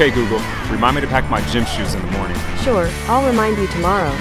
Okay, Google, remind me to pack my gym shoes in the morning. Sure, I'll remind you tomorrow.